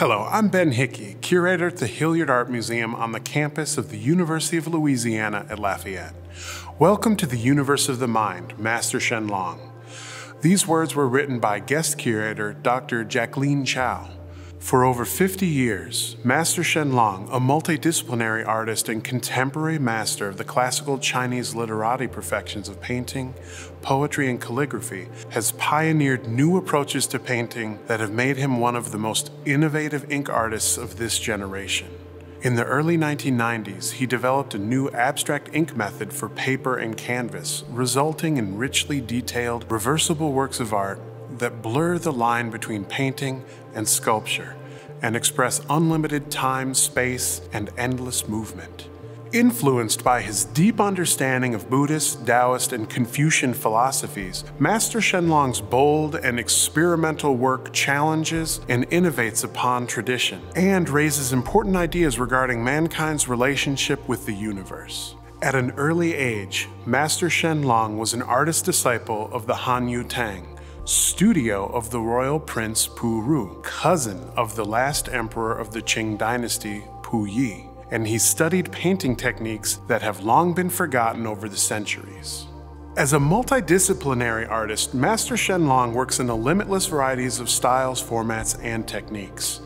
Hello, I'm Ben Hickey, curator at the Hilliard Art Museum on the campus of the University of Louisiana at Lafayette. Welcome to the Universe of the Mind, Master Shenlong. These words were written by guest curator Dr. Jacqueline Chow. For over 50 years, Master Shen Long, a multidisciplinary artist and contemporary master of the classical Chinese literati perfections of painting, poetry, and calligraphy, has pioneered new approaches to painting that have made him one of the most innovative ink artists of this generation. In the early 1990s, he developed a new abstract ink method for paper and canvas, resulting in richly detailed, reversible works of art that blur the line between painting and sculpture and express unlimited time, space, and endless movement. Influenced by his deep understanding of Buddhist, Taoist, and Confucian philosophies, Master Shenlong's bold and experimental work challenges and innovates upon tradition and raises important ideas regarding mankind's relationship with the universe. At an early age, Master Shenlong was an artist disciple of the Han Yu Tang, studio of the royal prince Pu Ru, cousin of the last emperor of the Qing dynasty, Pu Yi, and he studied painting techniques that have long been forgotten over the centuries. As a multidisciplinary artist, Master Shenlong works in a limitless varieties of styles, formats, and techniques.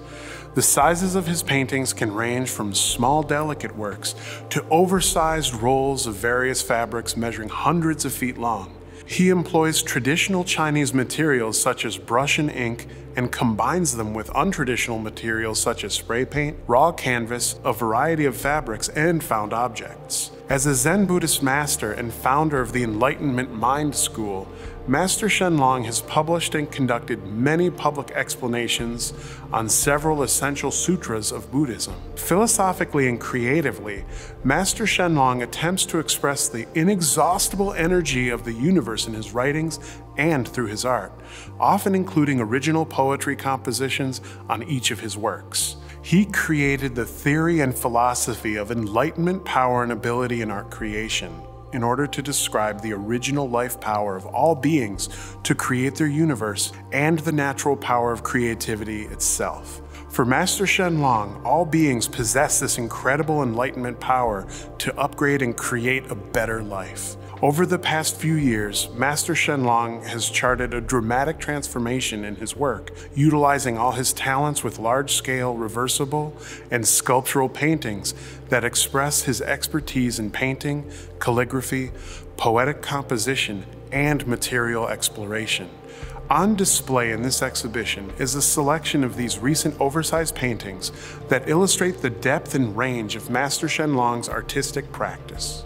The sizes of his paintings can range from small, delicate works to oversized rolls of various fabrics measuring hundreds of feet long. He employs traditional Chinese materials such as brush and ink and combines them with untraditional materials such as spray paint, raw canvas, a variety of fabrics, and found objects. As a Zen Buddhist master and founder of the Enlightenment Mind School, Master Shenlong has published and conducted many public explanations on several essential sutras of Buddhism. Philosophically and creatively, Master Shenlong attempts to express the inexhaustible energy of the universe in his writings and through his art, often including original poetry compositions on each of his works. He created the theory and philosophy of enlightenment, power, and ability in art creation in order to describe the original life power of all beings to create their universe and the natural power of creativity itself. For Master Shenlong, all beings possess this incredible enlightenment power to upgrade and create a better life. Over the past few years, Master Shenlong has charted a dramatic transformation in his work, utilizing all his talents with large-scale reversible and sculptural paintings that express his expertise in painting, calligraphy, poetic composition, and material exploration. On display in this exhibition is a selection of these recent oversized paintings that illustrate the depth and range of Master Shenlong's artistic practice.